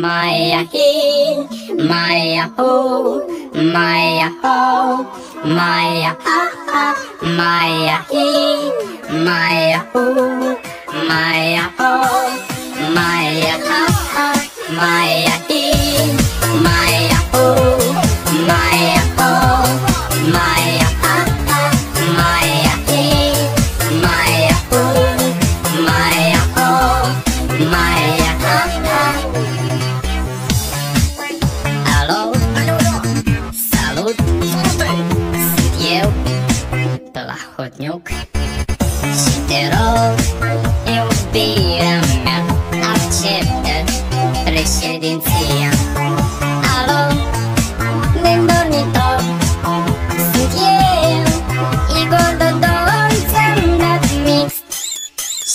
my he, my ho, my ho, my ha ha, my he, my ho, my ho, my ha ha, my he.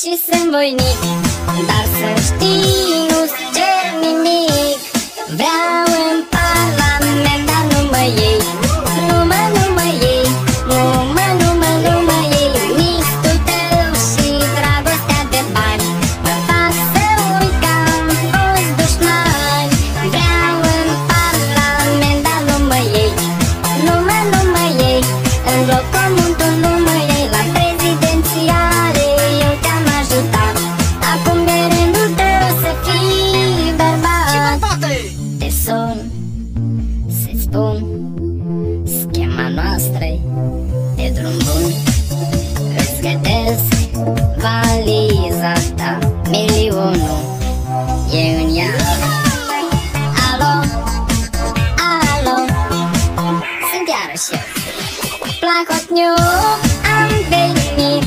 視線をに。出すして Плохотню Андрей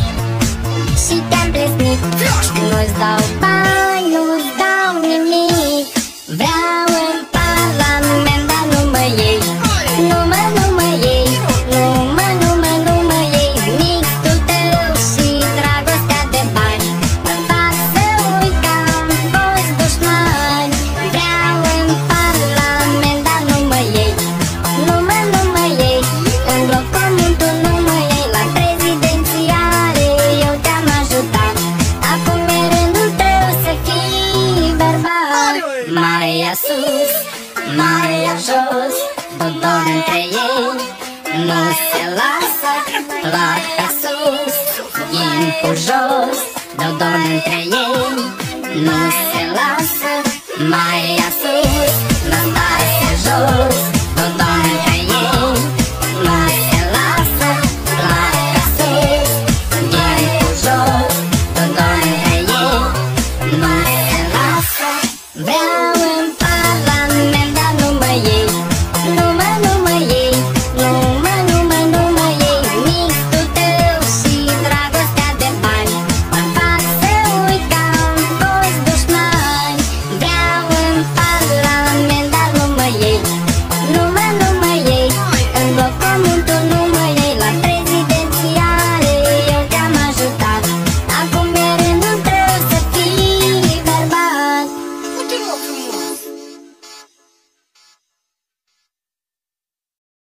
Щекам плесни Нож задолбал Maria sus, Maria jos Dodon între ei. Nu se lasă Placa sus Ghimpul jos Dodon între ei. Nu se lasă Maria sus.